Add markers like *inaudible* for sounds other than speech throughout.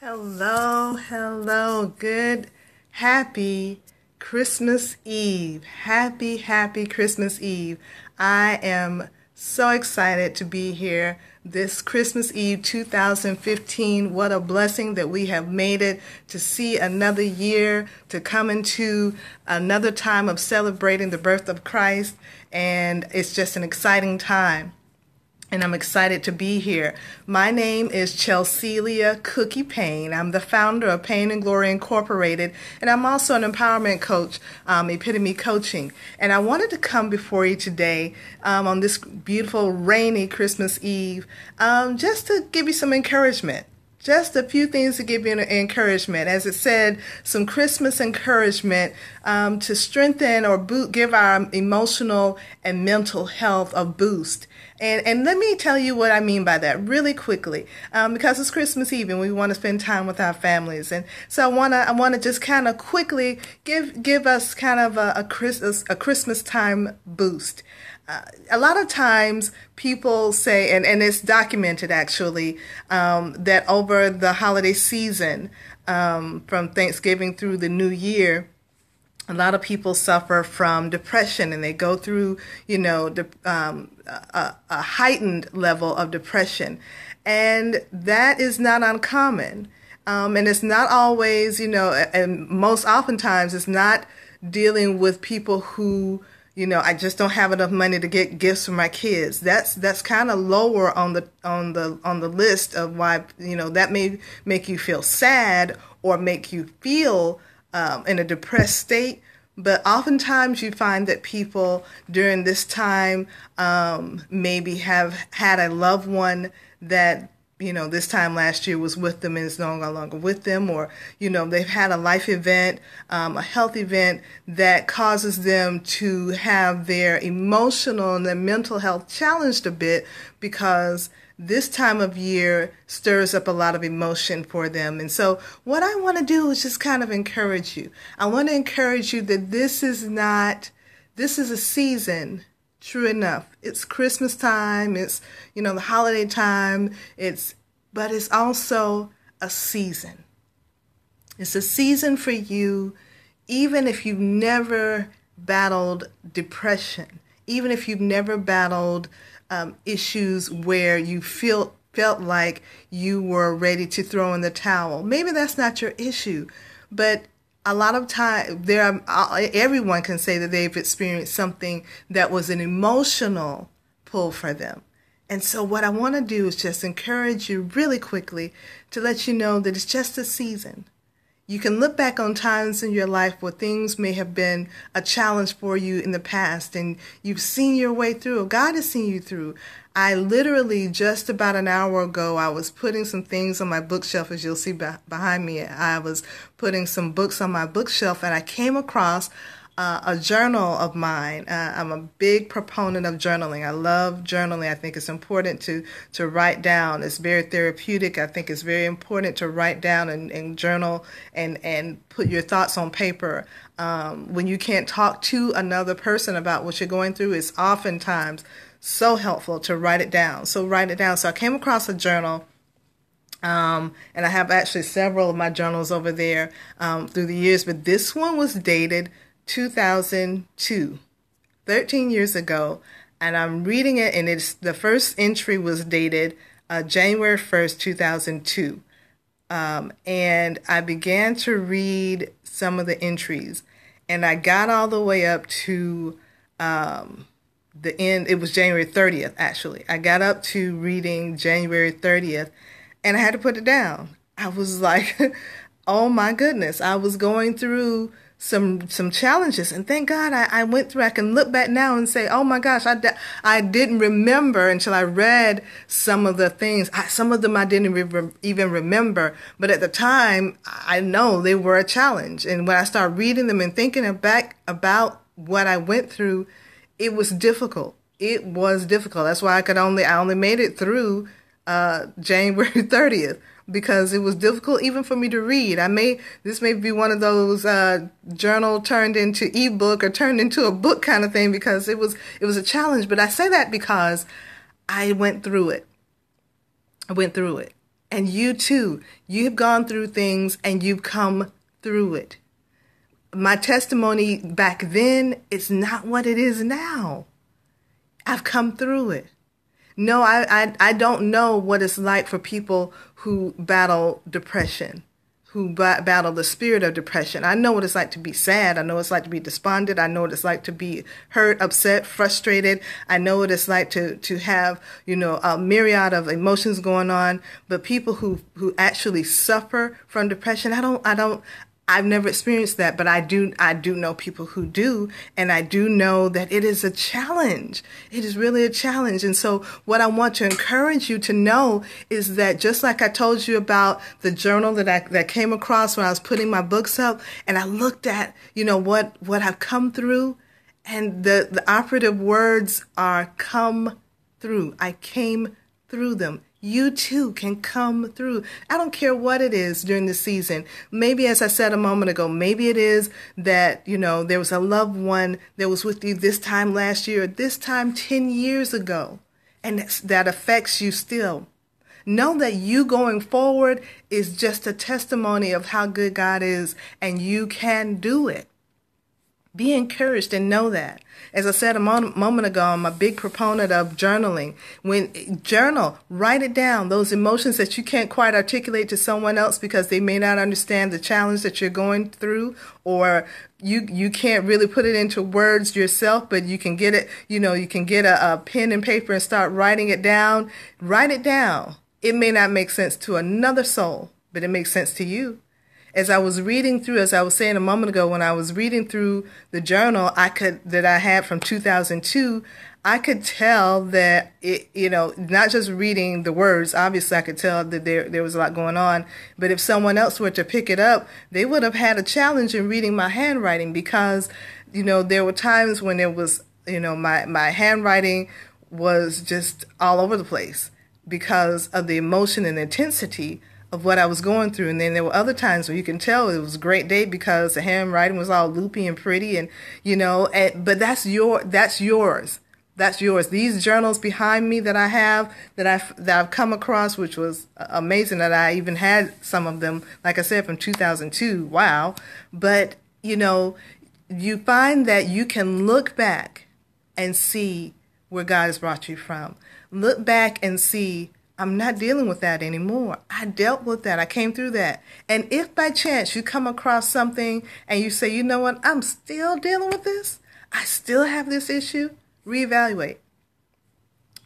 Hello, hello, good, happy Christmas Eve. Happy, happy Christmas Eve. I am so excited to be here this Christmas Eve 2015. What a blessing that we have made it to see another year, to come into another time of celebrating the birth of Christ. And it's just an exciting time and I'm excited to be here. My name is Chelselia Cookie Payne. I'm the founder of Payne and Glory Incorporated, and I'm also an empowerment coach, um, Epitome Coaching. And I wanted to come before you today um, on this beautiful, rainy Christmas Eve um, just to give you some encouragement just a few things to give you an encouragement. As it said, some Christmas encouragement um, to strengthen or boot, give our emotional and mental health a boost. And, and let me tell you what I mean by that really quickly, um, because it's Christmas Eve and we want to spend time with our families. And so I want to, I want to just kind of quickly give, give us kind of a, a a Christmas time boost. A lot of times people say, and, and it's documented actually, um, that over the holiday season, um, from Thanksgiving through the new year, a lot of people suffer from depression and they go through, you know, de- um, a, a heightened level of depression. And that is not uncommon. Um, and it's not always, you know, and most oftentimes it's not dealing with people who you know i just don't have enough money to get gifts for my kids. That's that's kind of lower on the on the on the list of why you know that may make you feel sad or make you feel um, in a depressed state. But oftentimes you find that people during this time um, maybe have had a loved one that you know, this time last year was with them and is no longer with them, or, you know, they've had a life event, um, a health event that causes them to have their emotional and their mental health challenged a bit because this time of year stirs up a lot of emotion for them. And so, what I want to do is just kind of encourage you. I want to encourage you that this is not, this is a season true enough. It's Christmas time, it's, you know, the holiday time, it's, but it's also a season. It's a season for you, even if you've never battled depression, even if you've never battled um, issues where you feel felt like you were ready to throw in the towel. Maybe that's not your issue, but a lot of time there are, uh, everyone can say that they've experienced something that was an emotional pull for them. And so what i want to do is just encourage you really quickly to let you know that it's just a season you can look back on times in your life where things may have been a challenge for you in the past and you've seen your way through. God has seen you through. I literally just about an hour ago, I was putting some things on my bookshelf, as you'll see behind me. I was putting some books on my bookshelf and I came across uh, a journal of mine. Uh, I'm a big proponent of journaling. I love journaling. I think it's important to to write down. It's very therapeutic. I think it's very important to write down and, and journal and and put your thoughts on paper. Um, when you can't talk to another person about what you're going through, it's oftentimes so helpful to write it down. So write it down. So I came across a journal. Um, and I have actually several of my journals over there um, through the years, but this one was dated 2002, 13 years ago, and I'm reading it, and it's the first entry was dated uh, January 1st, 2002. Um, and I began to read some of the entries, and I got all the way up to um, the end. It was January 30th, actually. I got up to reading January 30th, and I had to put it down. I was *laughs* like, oh my goodness, I was going through some some challenges. And thank god I, I went through i can look back now and say oh my gosh i, I didn't remember until i read some of the things. I, some of them i didn't re- even remember. But at the time i know they were a challenge. And when i started reading them and thinking back about what i went through it was difficult. It was difficult. That's why i could only i only made it through uh, january *laughs* 30th because it was difficult even for me to read. I may this may be one of those uh, journal turned into ebook or turned into a book kind of thing because it was it was a challenge. But I say that because I went through it. I went through it, And you too, you've gone through things and you've come through it. My testimony back then is not what it is now. I've come through it. No, I, I, I don't know what it's like for people who battle depression who battle the spirit of depression. I know what it's like to be sad. I know what it's like to be despondent. I know what it's like to be hurt, upset, frustrated. I know what it's like to, to have, you know, a myriad of emotions going on. But people who, who actually suffer from depression, I don't, I don't, I've never experienced that, but I do I do know people who do, and I do know that it is a challenge. It is really a challenge. And so what I want to encourage you to know is that just like I told you about the journal that I that came across when I was putting my books up and I looked at, you know, what what I've come through and the the operative words are come through. I came through them you too can come through. I don't care what it is during the season. Maybe, as I said a moment ago, maybe it is that, you know, there was a loved one that was with you this time last year, this time 10 years ago, and that affects you still. Know that you going forward is just a testimony of how good God is, and you can do it. Be encouraged and know that. As I said a moment ago, I'm a big proponent of journaling. When journal, write it down, those emotions that you can't quite articulate to someone else because they may not understand the challenge that you're going through or you you can't really put it into words yourself, but you can get it, you know, you can get a, a pen and paper and start writing it down. Write it down. It may not make sense to another soul, but it makes sense to you as I was reading through, as I was saying a moment ago, when I was reading through the journal I could that I had from 2002, I could tell that it, you know, not just reading the words. Obviously, I could tell that there there was a lot going on. But if someone else were to pick it up, they would have had a challenge in reading my handwriting because, you know, there were times when it was, you know, my my handwriting was just all over the place because of the emotion and intensity of what I was going through. And then there were other times where you can tell it was a great day because the handwriting was all loopy and pretty and, you know, and, but that's your, that's yours. That's yours. These journals behind me that I have, that I've, that I've come across, which was amazing that I even had some of them, like I said, from 2002. Wow. But, you know, you find that you can look back and see where God has brought you from. Look back and see I'm not dealing with that anymore. I dealt with that. I came through that. And if by chance you come across something and you say, you know what, I'm still dealing with this, I still have this issue, reevaluate.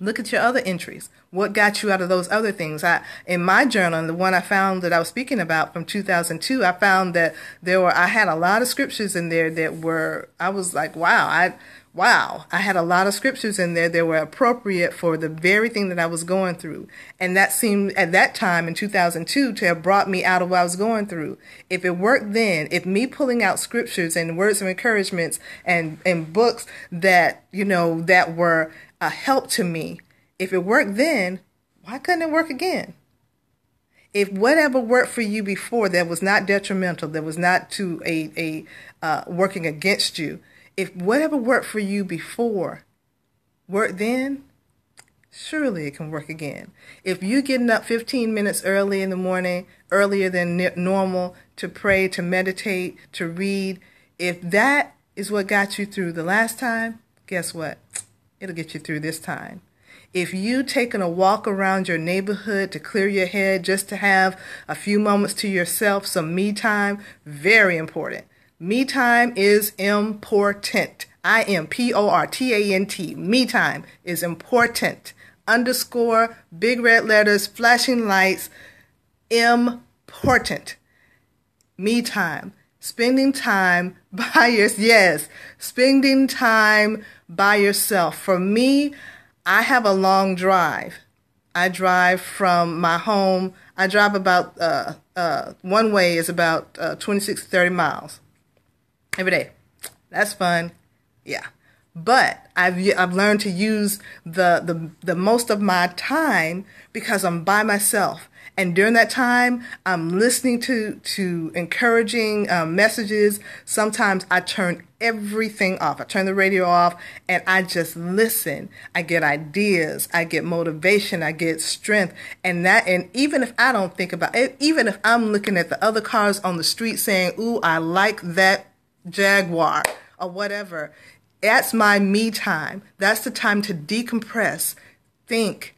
Look at your other entries. What got you out of those other things? I, in my journal, the one I found that I was speaking about from 2002, I found that there were, I had a lot of scriptures in there that were, I was like, wow, I, wow, I had a lot of scriptures in there that were appropriate for the very thing that I was going through. And that seemed at that time in 2002 to have brought me out of what I was going through. If it worked then, if me pulling out scriptures and words of encouragements and, and books that, you know, that were a help to me, if it worked then, why couldn't it work again? If whatever worked for you before that was not detrimental, that was not to a, a uh, working against you, if whatever worked for you before worked then, surely it can work again. If you're getting up 15 minutes early in the morning, earlier than normal, to pray, to meditate, to read, if that is what got you through the last time, guess what? It'll get you through this time. If you taking a walk around your neighborhood to clear your head just to have a few moments to yourself, some me time, very important. Me time is important. I M P O R T A N T. Me time is important. Underscore, big red letters, flashing lights. Important. Me time. Spending time *laughs* by your yes, spending time by yourself. For me, I have a long drive. I drive from my home. I drive about uh, uh, one way is about uh, 26 30 miles every day. That's fun. Yeah. but I've I've learned to use the the the most of my time because I'm by myself. And during that time, I'm listening to to encouraging um, messages. Sometimes I turn everything off. I turn the radio off and I just listen. I get ideas. I get motivation. I get strength. And that, and even if I don't think about it, even if I'm looking at the other cars on the street saying, "Ooh, I like that Jaguar," or whatever, that's my me time. That's the time to decompress, think,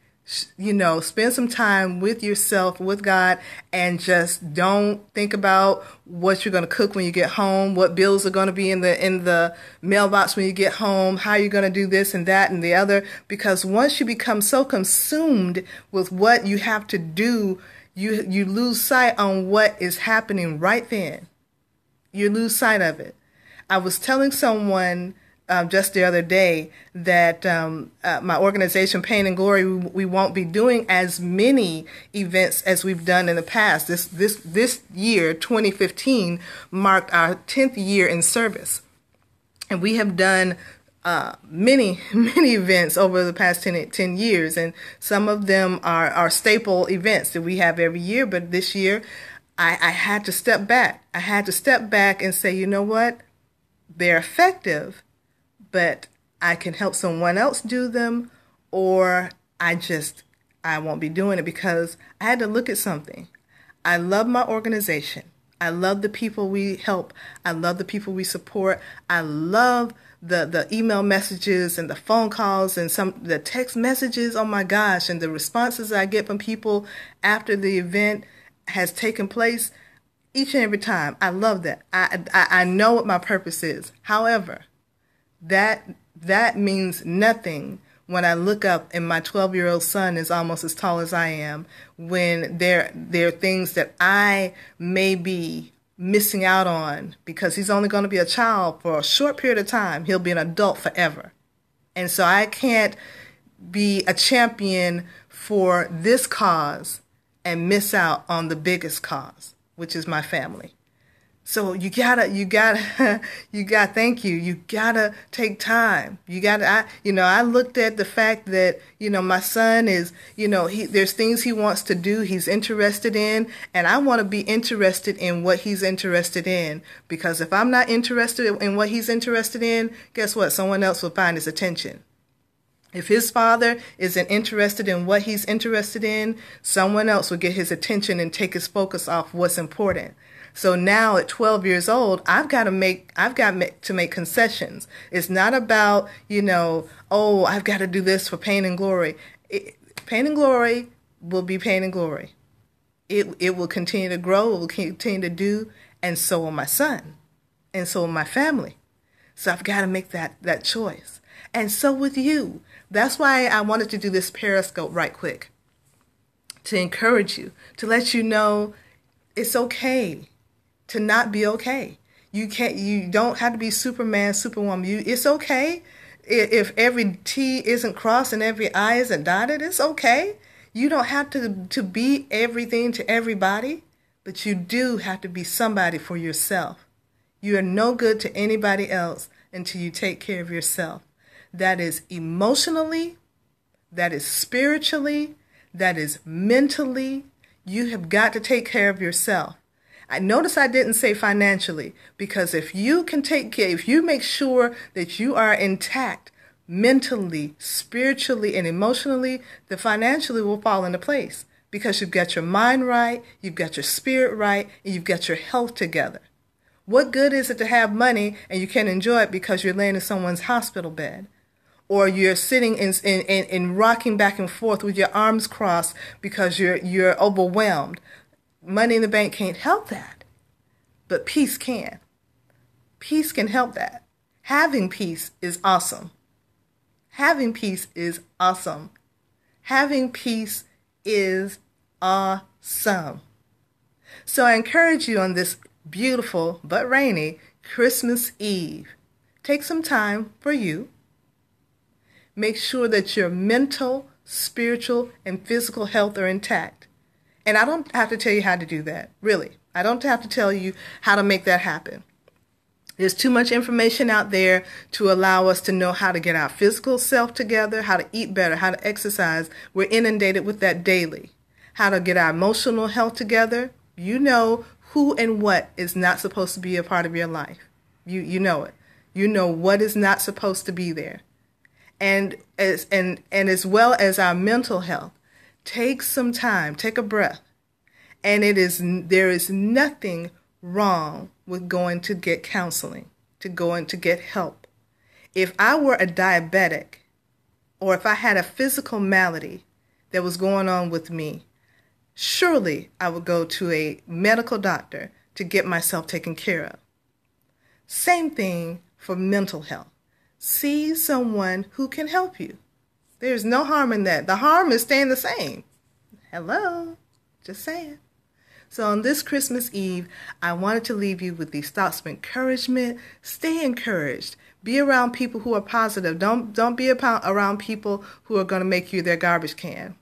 you know, spend some time with yourself, with God, and just don't think about what you're going to cook when you get home, what bills are going to be in the in the mailbox when you get home, how you're going to do this and that and the other. Because once you become so consumed with what you have to do, you you lose sight on what is happening right then. You lose sight of it. I was telling someone um, just the other day that um, uh, my organization, Payne and Glory, we, we, won't be doing as many events as we've done in the past. This this this year, 2015, marked our 10th year in service, and we have done. Uh, many, *laughs* many events over the past 10, 10 years, and some of them are, are staple events that we have every year. But this year, I, I had to step back. I had to step back and say, you know what? They're effective, but I can help someone else do them, or I just, I won't be doing it because I had to look at something. I love my organization. I love the people we help. I love the people we support. I love the, the email messages and the phone calls and some the text messages. Oh my gosh, and the responses I get from people after the event has taken place each and every time. I love that. I, I, I know what my purpose is. However, that that means nothing when I look up and my 12 year old son is almost as tall as I am, when there, there are things that I may be missing out on because he's only going to be a child for a short period of time. He'll be an adult forever. And so I can't be a champion for this cause and miss out on the biggest cause, which is my family. So you gotta, you gotta, *laughs* you gotta, thank you. You gotta take time. You gotta, I, you know, I looked at the fact that, you know, my son is, you know, he, there's things he wants to do, he's interested in, and I want to be interested in what he's interested in. Because if I'm not interested in what he's interested in, guess what? Someone else will find his attention. If his father isn't interested in what he's interested in, someone else will get his attention and take his focus off what's important. So now at 12 years old, I've got to make I've got to make concessions. It's not about, you know, oh, I've got to do this for Payne and Glory. It, Payne and Glory will be Payne and Glory. It it will continue to grow, it will continue to do, and so will my son. And so will my family. So I've got to make that that choice. And so with you. That's why I wanted to do this periscope right quick. To encourage you, to let you know it's okay to not be okay. You can't. You don't have to be Superman, Superwoman. You. It's okay if every T isn't crossed and every I isn't dotted. It's okay. You don't have to to be everything to everybody, but you do have to be somebody for yourself. You are no good to anybody else until you take care of yourself. That is emotionally, that is spiritually, that is mentally. You have got to take care of yourself. I notice I didn't say financially because if you can take care, if you make sure that you are intact mentally, spiritually, and emotionally, the financially will fall into place because you've got your mind right, you've got your spirit right, and you've got your health together. What good is it to have money and you can't enjoy it because you're laying in someone's hospital bed? Or you're sitting and in, in, in, rocking back and forth with your arms crossed because you're, you're overwhelmed. Money in the bank can't help that, but peace can. Peace can help that. Having peace is awesome. Having peace is awesome. Having peace is awesome. So I encourage you on this beautiful but rainy Christmas Eve. Take some time for you. Make sure that your mental, spiritual, and physical health are intact. And I don't have to tell you how to do that, really. I don't have to tell you how to make that happen. There's too much information out there to allow us to know how to get our physical self together, how to eat better, how to exercise. We're inundated with that daily. How to get our emotional health together. You know who and what is not supposed to be a part of your life. You you know it. You know what is not supposed to be there. And as and and as well as our mental health. Take some time, take a breath. And it is there is nothing wrong with going to get counseling, to going to get help. If I were a diabetic or if I had a physical malady that was going on with me, surely I would go to a medical doctor to get myself taken care of. Same thing for mental health. See someone who can help you. There's no harm in that. The harm is staying the same. Hello, just saying. So on this Christmas Eve, I wanted to leave you with these thoughts of encouragement. Stay encouraged. Be around people who are positive. Don't don't be around people who are going to make you their garbage can.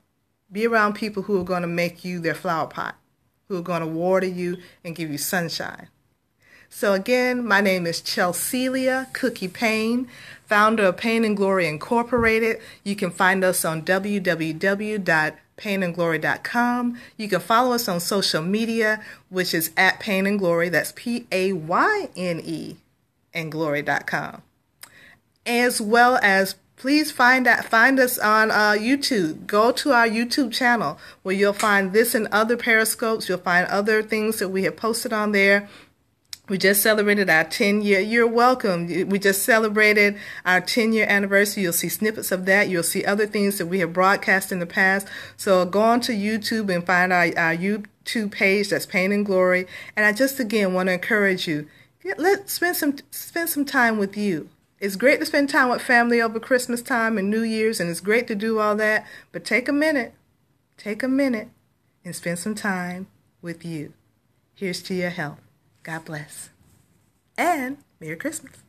Be around people who are going to make you their flower pot, who are going to water you and give you sunshine. So again, my name is Chelselia Cookie Payne, founder of Payne and Glory Incorporated. You can find us on www.payneandglory.com. You can follow us on social media, which is at Payne and Glory. That's P A Y N E and glory.com. As well as please find out, find us on uh, YouTube. Go to our YouTube channel where you'll find this and other periscopes. You'll find other things that we have posted on there. We just celebrated our 10 year. You're welcome. We just celebrated our 10 year anniversary. You'll see snippets of that. You'll see other things that we have broadcast in the past. So go on to YouTube and find our, our YouTube page. That's Payne and Glory. And I just again want to encourage you. Let's spend some spend some time with you. It's great to spend time with family over Christmas time and New Year's, and it's great to do all that. But take a minute, take a minute, and spend some time with you. Here's to your health. God bless. And Merry Christmas.